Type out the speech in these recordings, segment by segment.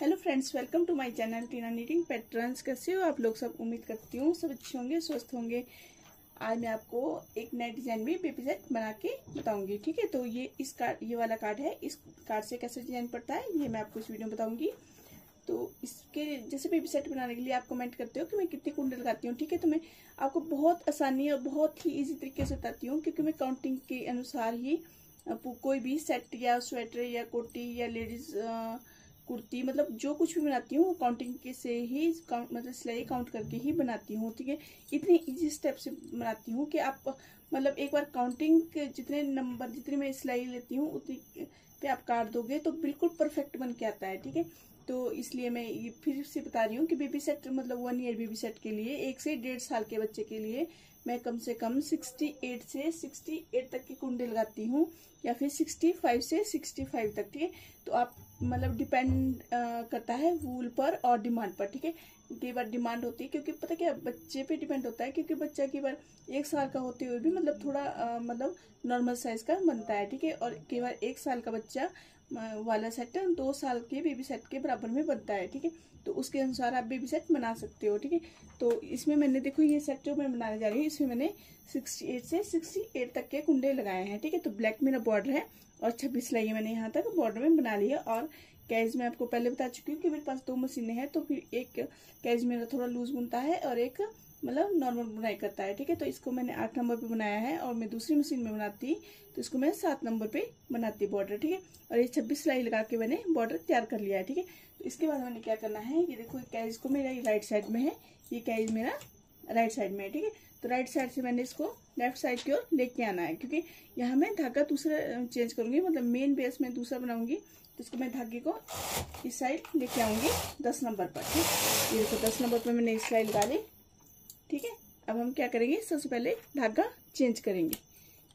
Hello friends welcome to my channel Tina knitting patterns कैसे हो आप लोग सब? उम्मीद करती हूँ सब अच्छे होंगे, स्वस्थ होंगे। आज मैं आपको एक नए डिज़ाइन में बेबी सेट बना के बताऊँगी, ठीक है? तो ये इस कार्ड ये वाला कार्ड है। इस कार्ड से कैसे डिज़ाइन पड़ता है, ये मैं आपको इस वीडियो में बताऊँगी। तो इसके, जैसे बेबी सेट बनाने के लिए आप कमेंट करते हो कि मैं कितने कुंडे लगाती हूँ, ठीक है? तो मैं आपको बहुत आसानी और बहुत ही ईजी तरीके से बताती हूँ, क्योंकि मैं काउंटिंग के अनुसार ही कोई भी सेट या स्वेटर या कोटी या लेडीज़ कुर्ती मतलब जो कुछ भी बनाती हूँ वो काउंटिंग के से ही मतलब सिलाई काउंट करके ही बनाती हूँ, ठीक है? इतने इजी स्टेप से बनाती हूँ कि आप मतलब एक बार काउंटिंग के जितने नंबर जितनी मैं सिलाई लेती हूँ, उतनी पे आप काट दोगे तो बिल्कुल परफेक्ट बन के आता है, ठीक है? तो इसलिए मैं फिर से बता रही हूँ कि बेबी सेट मतलब वन ईयर बेबी सेट के लिए, एक से डेढ़ साल के बच्चे के लिए मैं कम से कम 68 से 68 तक की कुंडे लगाती हूँ या फिर 65 से 65 तक है? तो आप मतलब डिपेंड करता है वूल पर और डिमांड पर ठीक है? कई बार डिमांड होती है क्योंकि पता क्या बच्चे पे डिपेंड होता है क्योंकि बच्चा कई बार एक साल का होते हुए भी मतलब थोड़ा आ, मतलब नॉर्मल साइज़ का बनता है ठीक है? और कई बार एक साल का बच्चा वाला सेट दो साल के बेबी सेट के बराबर में बनता है ठीक है? तो उसके अनुसार आप बेबी सेट बना सकते हो, ठीक है? तो इसमें मैंने देखो ये सेट जो मैं बनाने जा रही हूँ, इसमें मैंने 68 से 68 तक के कुंडे लगाए हैं, ठीक है? तो ब्लैक मेरा बॉर्डर है और छब्बीस सिलाई मैंने यहाँ तक बॉर्डर में बना लिया और कैज में आपको पहले बता चुकी हूँ कि मेरे पास दो मशीनें हैं तो फिर एक कैज मेरा थोड़ा लूज बुनता है और एक मतलब नॉर्मल बुनाई करता है, ठीक है? तो इसको मैंने आठ नंबर पे बनाया है और मैं दूसरी मशीन में बनाती तो इसको मैं सात नंबर पे बनाती बॉर्डर ठीक है? और ये छब्बीस सिलाई लगा के मैंने बॉर्डर तैयार कर लिया है, ठीक है? तो इसके बाद मैंने क्या करना है, ये देखो कैज को मेरा ये राइट साइड में है, ये कैज मेरा राइट साइड में है, ठीक है? तो राइट साइड से मैंने इसको लेफ़्ट साइड की ओर लेके आना है, क्योंकि यहाँ मैं धागा दूसरा चेंज करूँगी मतलब मेन बेस में दूसरा बनाऊँगी तो इसको मैं धागे को इस साइड लेके आऊँगी दस नंबर पर, ठीक? ये देखो, दस नंबर पर मैंने इस साइड लगा ली ठीक है? अब हम क्या करेंगे? सबसे पहले धागा चेंज करेंगे।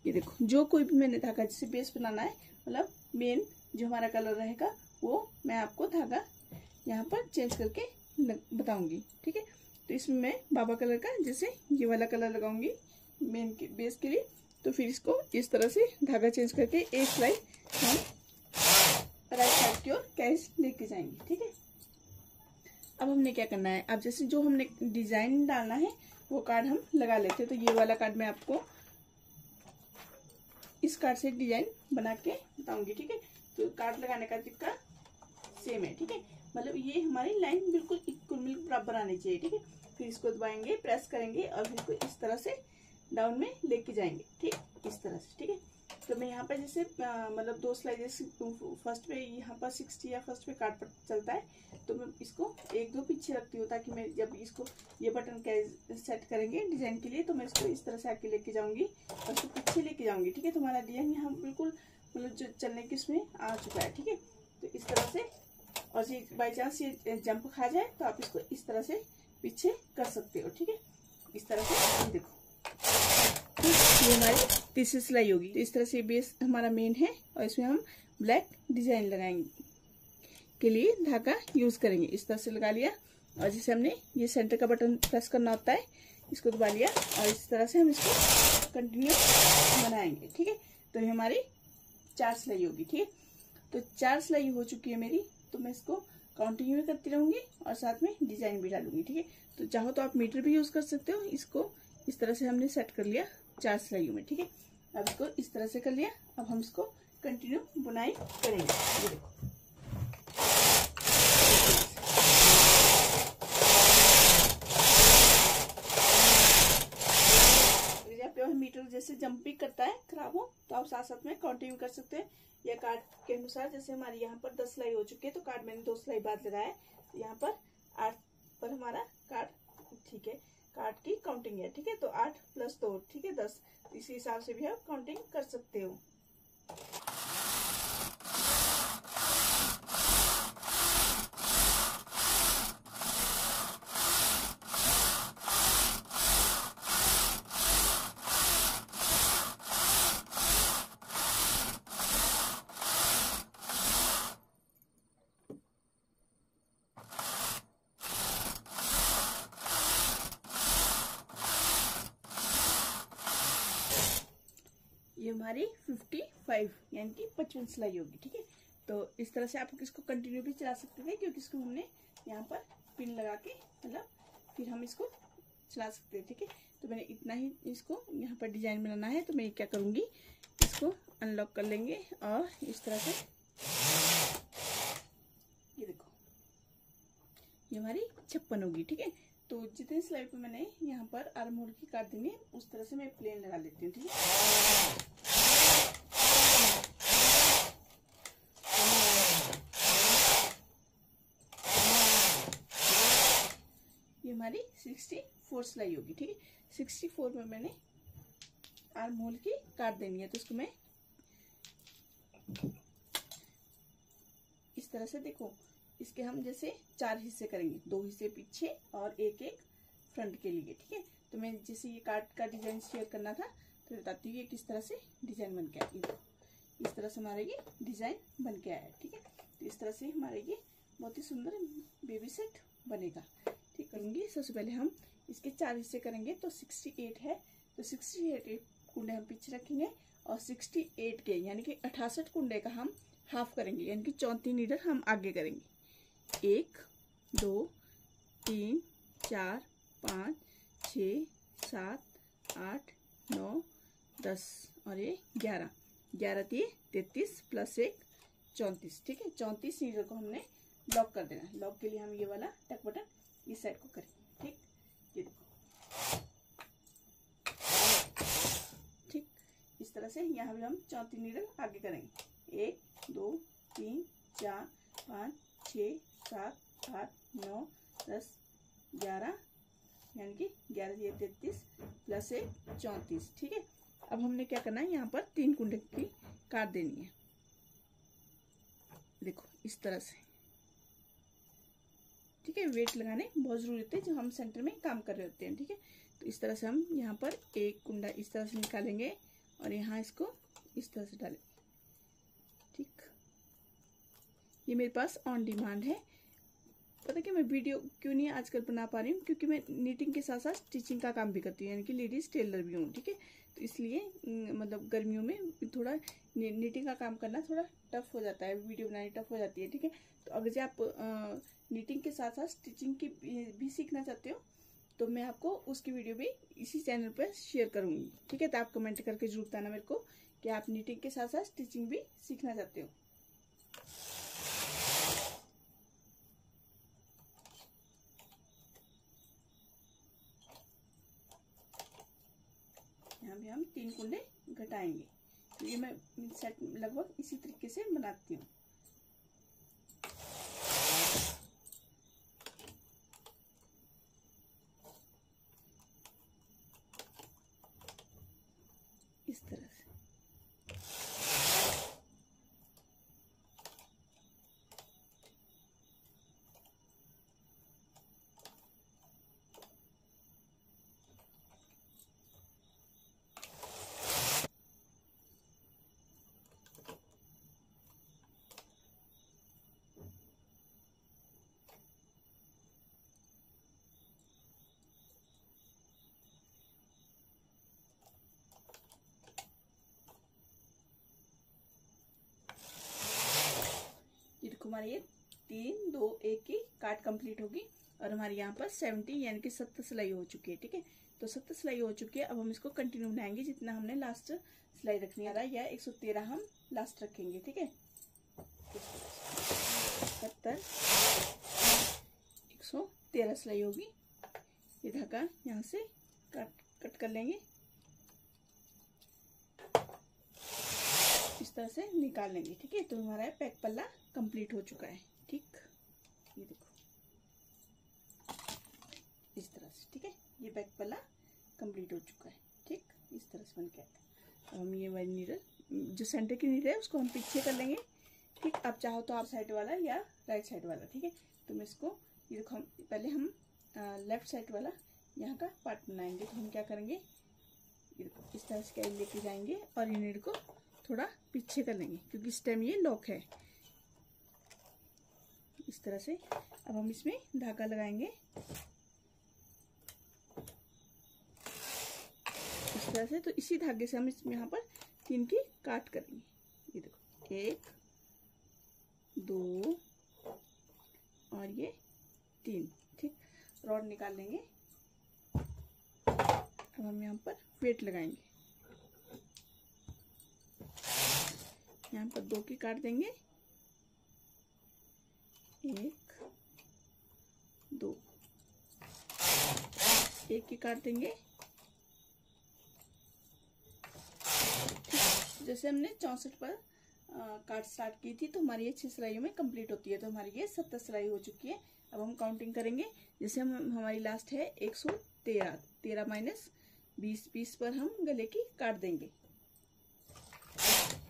ये देखो, जो कोई भी मैंने धागा जैसे बेस बनाना है मतलब मेन जो हमारा कलर रहेगा, वो मैं आपको धागा यहाँ पर चेंज करके बताऊँगी। ठीक है? तो इसमें मैं बाबा कलर का जैसे ये वाला कलर लगाऊँगी मेन के बेस के लिए। तो फिर इसको इस तरह से धागा चेंज करके एक सिलाई हम राइट साइड की ओर कैश लेके जाएँगे। ठीक है? अब हमने क्या करना है? अब जैसे जो हमने डिज़ाइन डालना है, वो कार्ड हम लगा लेते हैं। तो ये वाला कार्ड मैं आपको इस कार्ड से डिज़ाइन बना के बताऊँगी, ठीक है? तो कार्ड लगाने का तरीका सेम है, ठीक है? मतलब ये हमारी लाइन बिल्कुल इक्वल बराबर आनी चाहिए, ठीक है? फिर इसको दबाएँगे प्रेस करेंगे और फिर इस तरह से डाउन में लेके जाएँगे, ठीक? इस तरह से, ठीक है? तो मैं यहाँ पर जैसे मतलब दो स्लाइड जैसे फ़र्स्ट पे यहाँ पर सिक्सटी या फ़र्स्ट पे काट पर चलता है तो मैं इसको एक दो पीछे रखती हूँ ताकि मैं जब इसको, ये बटन सेट करेंगे डिज़ाइन के लिए तो मैं इसको इस तरह से आके लेके जाऊँगी और इसको पीछे लेके जाऊँगी, ठीक है? तो हमारा डिज़ाइन यहाँ बिल्कुल मतलब जो चलने की उसमें आ चुका है, ठीक है? तो इस तरह से, और ये बाई चांस ये जंप खा जाए तो आप इसको इस तरह से पीछे कर सकते हो, ठीक है? इस तरह से देखो। ये हमारी तीसरी सिलाई होगी तो इस तरह से बेस हमारा मेन है, और इसमें हम ब्लैक डिज़ाइन लगाएँगे। के लिए धागा यूज़ करेंगे। इस तरह से लगा लिया, और जैसे हमने ये सेंटर का बटन प्रेस करना होता है, इसको दबा लिया, और इस तरह से हम इसको कंटिन्यू बनाएँगे, ठीक है? तो ये हमारी चार सिलाई होगी ठीक है? तो चार सिलाई हो चुकी है मेरी तो मैं इसको भी करती रहूँगी, और साथ में डिज़ाइन भी डालूँगी, ठीक है? तो चाहो तो आप मीटर भी यूज़ कर सकते हो, इसको इस तरह से हमने सेट कर लिया। चार सिलाइयों में, ठीक है? अब इसको इस तरह से कर लिया। अब हम इसको कंटिन्यू बुनाई करेंगे। ये देखो। मीटर जैसे जंपिंग करता है, खराब हो तो आप साथ साथ में कंटिन्यू कर सकते हैं। या कार्ड के अनुसार, जैसे हमारी यहाँ पर दस सिलाई हो चुकी है तो कार्ड मैंने दो सिलाई बाद लगाया तो यहाँ पर आठ पर हमारा कार्ड ठीक है। कार्ड की काउंटिंग है, ठीक है? तो आठ प्लस दो, ठीक है? दस। इसी हिसाब से भी आप काउंटिंग कर सकते हो। हमारी 55 यानी कि पचपन सिलाई होगी, ठीक है? तो इस तरह से आप इसको कंटिन्यू भी चला सकते थे क्योंकि इसको हमने यहाँ पर पिन लगा के मतलब फिर हम इसको चला सकते हैं, ठीक है? तो मैंने इतना ही इसको यहाँ पर डिज़ाइन बनाना है तो मैं क्या करूँगी, इसको अनलॉक कर लेंगे, और इस तरह से ये देखो, ये हमारी छप्पन होगी, ठीक है? तो जितनी सिलाई पे मैंने यहाँ पर आर्म होल की काट है, उस तरह से मैं प्लेन लगा लेती हूँ, ठीक है ये हमारी सिक्सटी फोर सिलाई होगी, ठीक है? सिक्सटी फोर में मैंने आर्म होल की काट देनी है तो इसको मैं इस तरह से देखो, इसके हम जैसे चार हिस्से करेंगे, दो हिस्से पीछे और एक एक फ्रंट के लिए, ठीक है? तो मैं जैसे ये कार्ड का डिज़ाइन शेयर करना था तो बताती हूँ ये किस तरह से डिज़ाइन बन के आएगी इस तरह से हमारे ये डिज़ाइन बन के आया, ठीक है? तो इस तरह से हमारे ये बहुत ही सुंदर बेबी सेट बनेगा। करूँगी। सबसे पहले हम इसके चार हिस्से करेंगे तो सिक्सटी एट है। तो सिक्सटी एट कुंडे हम पीछे रखेंगे और सिक्सटी एट के, यानी कि अठासठ कुंडे का हम हाफ़ करेंगे, यानी कि चौंतीस नीडल हम आगे करेंगे। एक, दो, तीन, चार, पाँच छ सात, आठ, नौ, दस और ये ग्यारह। ग्यारह तीन तैतीस प्लस एक चौंतीस, ठीक है? चौंतीस नीडल को हमने लॉक कर देना। लॉक के लिए हम ये वाला टक बटन इस साइड को करेंगे ठीक? ये देखो। ठीक? इस तरह से यहाँ भी हम चौंतीस नीडल आगे करेंगे। एक, दो, तीन, चार, पाँच, छ, सात, आठ, नौ, दस, ग्यारह, यानी कि ग्यारह ये तैतीस, प्लस एक, चौंतीस, ठीक है? अब हमने क्या करना है? यहाँ पर तीन कुंडे की काट देनी है। देखो, इस तरह से। ठीक है वेट लगाने बहुत ज़रूरी होते हैं जो हम सेंटर में काम कर रहे होते हैं, ठीक है? तो इस तरह से हम यहाँ पर एक कुंडा इस तरह से निकालेंगे और यहाँ इसको इस तरह से डालेंगे ठीक? ये मेरे पास ऑन डिमांड है। पता क्या मैं वीडियो क्यों नहीं आजकल बना पा रही हूँ? क्योंकि मैं नीटिंग के साथ साथ स्टिचिंग का काम भी करती हूँ, यानी कि लेडीज़ टेलर भी हूँ, ठीक है? तो इसलिए मतलब गर्मियों में थोड़ा नीटिंग का काम करना थोड़ा टफ हो जाता है, वीडियो बनानी टफ हो जाती है, ठीक है? तो अगर जो आप नीटिंग के साथ साथ स्टिचिंग की भी सीखना चाहते हो तो मैं आपको उसकी वीडियो भी इसी चैनल पर शेयर करूँगी, ठीक है? तो आप कमेंट करके ज़रूर बताना मेरे को कि आप नीटिंग के साथ साथ स्टिचिंग भी सीखना चाहते हो। यहाँ भी हम तीन कुंडे घटाएँगे। ये मैं सेट लगभग इसी तरीके से बनाती हूँ इस तरह से हमारी ये तीन, दो, एक की काट कंप्लीट होगी और हमारे यहाँ पर सेवेंटी यानी कि सत्तर सिलाई हो चुकी है, ठीक है? तो सत्तर सिलाई हो चुकी है, अब हम इसको कंटिन्यू बनाएँगे जितना हमने लास्ट सिलाई रखनी आ रहा है या एक सौ तेरह हम लास्ट रखेंगे, ठीक है? सत्तर, एक सौ तेरह सिलाई होगी, ये धागा यहाँ से कट कट कर लेंगे। तरह से निकाल लेंगे, ठीक है? तो हमारा पैक पल्ला कंप्लीट हो चुका है, ठीक? ये देखो। इस तरह से, ठीक है? ये बैक पल्ला कंप्लीट हो चुका है, ठीक? इस तरह से बन के अब हम ये वाली नीडल जो सेंटर की नीडल है, उसको हम पीछे कर लेंगे, ठीक? आप चाहो तो आप साइड वाला या राइट साइड वाला, ठीक है? तो मैं इसको, ये देखो पहले हम लेफ़्ट साइड वाला यहाँ का पार्ट बनाएँगे तो हम क्या करेंगे? इस तरह से क्या लेके जाएँगे, और ये नीड को थोड़ा पीछे कर लेंगे, क्योंकि इस टाइम ये लॉक है। इस तरह से अब हम इसमें धागा लगाएँगे। इस तरह से तो इसी धागे से हम इसमें यहाँ पर तीन की काट करेंगे। ये देखो, एक, दो और ये तीन, ठीक? रॉड निकाल लेंगे। अब हम यहाँ पर वेट लगाएँगे। यहाँ पर दो की काट देंगे। एक, दो। एक की काट देंगे। जैसे हमने चौसठ पर काट स्टार्ट की थी तो हमारी ये छह सिलाइयों में कंप्लीट होती है तो हमारी ये सत्तर सिलाई हो चुकी है। अब हम काउंटिंग करेंगे। जैसे हम, हमारी लास्ट है एक सौ तेरह तेरह माइनस बीस बीस पर हम गले की काट देंगे।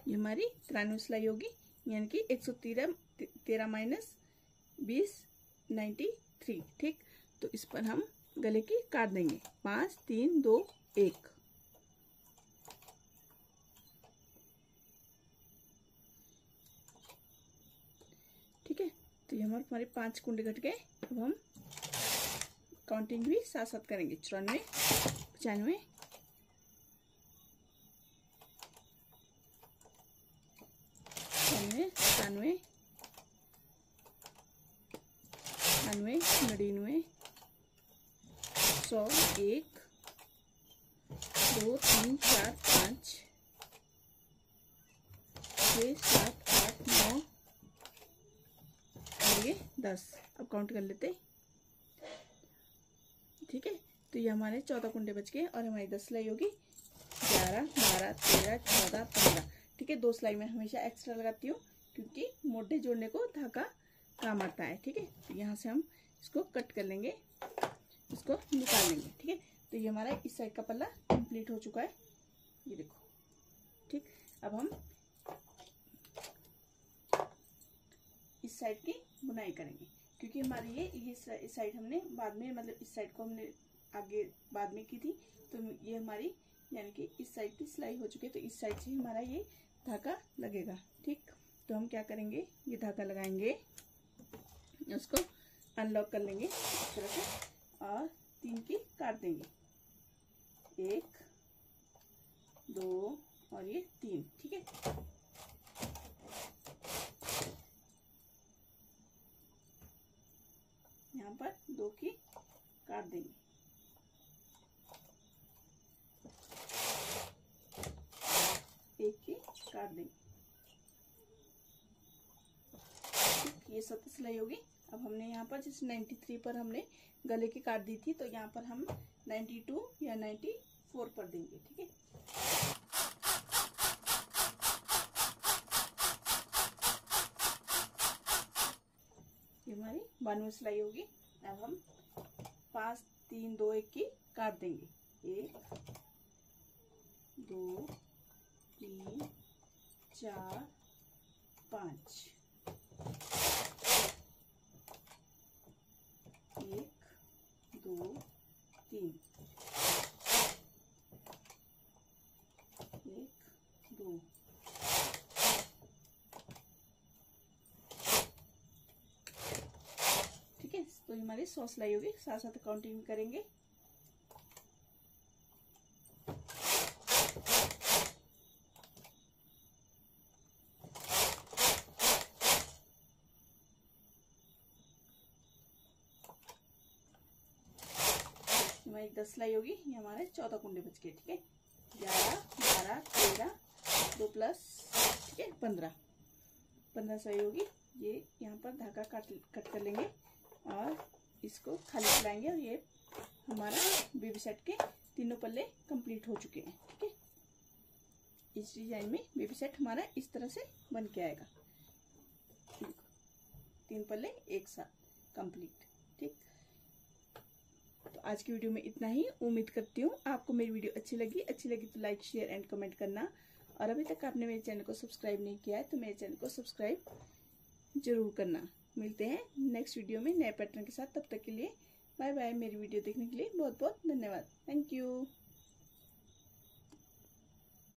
ये हमारी तिरानवे सिलाई होगी यानी कि एक सौ तेरह तेरह माइनस बीस नाइन्टी थ्री ठीक? तो इस पर हम गले की काट देंगे। पाँच, तीन, दो, एक। ठीक है? तो ये हमारे हमारे पाँच कुंडे घट गए। अब हम काउंटिंग भी साथ साथ करेंगे। चौरानवे, पचानवे छियानवे सतानवे नड़िनवे, सौ एक, दो, तीन, चार, पाँच, छः, सात, आठ, नौ, और ये दस। अब काउंट कर लेते। ठीक है? तो ये हमारे चौदह कुंडे बच गए और हमारी दस सिलाई होगी। ग्यारह, बारह, तेरह, चौदह, पंद्रह। ठीक है? दो सिलाई में हमेशा एक्स्ट्रा लगाती हूँ। क्योंकि मोटे जोड़ने को धागा काम आता है, ठीक है? तो यहाँ से हम इसको कट कर लेंगे, इसको निकाल लेंगे, ठीक है? तो ये हमारा इस साइड का पल्ला कंप्लीट हो चुका है। ये देखो, ठीक? अब हम इस साइड की बुनाई करेंगे, क्योंकि हमारी ये इस साइड हमने बाद में मतलब इस साइड को हमने आगे बाद में की थी तो ये हमारी, यानी कि इस साइड की सिलाई हो चुकी है तो इस साइड से हमारा ये धागा लगेगा। तो हम क्या करेंगे? ये धागा लगाएँगे, उसको अनलॉक कर लेंगे इस तरह से, और तीन की काट देंगे। एक, दो और ये तीन, ठीक है? यहाँ पर दो की काट देंगे। एक की काट देंगे। ये सत्तर सिलाई होगी। अब हमने यहाँ पर जैसे 93 पर हमने गले की काट दी थी तो यहाँ पर हम 92 या 94 पर देंगे, ठीक है? ये हमारी बानवे सिलाई होगी। अब हम पाँच, तीन, दो, एक की काट देंगे। एक, दो, तीन, चार, पाँच दो तीन एक दो। ठीक है तो हमारी सौ लाई होगी साथ साथ काउंटिंग करेंगे। हमारी दस सिलाई होगी, ये हमारे चौदह कुंडे बच गए, ठीक है? ग्यारह, बारह, तेरह, दो प्लस, ठीक है? पंद्रह। पंद्रह सिलाई होगी। ये यहाँ पर धागा काट, कट कर लेंगे और इसको खाली चलाएँगे और ये हमारा बेबी सेट के तीनों पल्ले कंप्लीट हो चुके हैं, ठीक है? इस डिज़ाइन में बेबी सेट हमारा इस तरह से बन के आएगा। तीन पल्ले एक साथ कंप्लीट तो आज की वीडियो में इतना ही। उम्मीद करती हूँ आपको मेरी वीडियो अच्छी लगी। अच्छी लगी तो लाइक शेयर एंड कमेंट करना। और अभी तक आपने मेरे चैनल को सब्सक्राइब नहीं किया है तो मेरे चैनल को सब्सक्राइब ज़रूर करना। मिलते हैं नेक्स्ट वीडियो में नए पैटर्न के साथ। तब तक के लिए बाय बाय मेरी वीडियो देखने के लिए बहुत बहुत धन्यवाद। Thank you